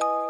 you